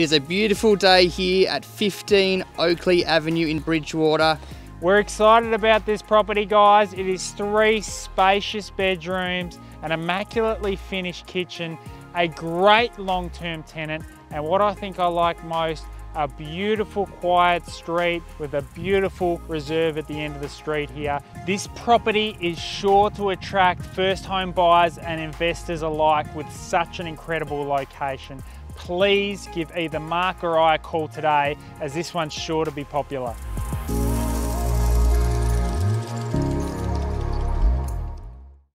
It is a beautiful day here at 15 Oakley Avenue in Bridgewater. We're excited about this property, guys. It is three spacious bedrooms, an immaculately finished kitchen, a great long-term tenant, and what I think I like most, a beautiful quiet street with a beautiful reserve at the end of the street here. This property is sure to attract first home buyers and investors alike with such an incredible location. Please give either Mark or I a call today as this one's sure to be popular.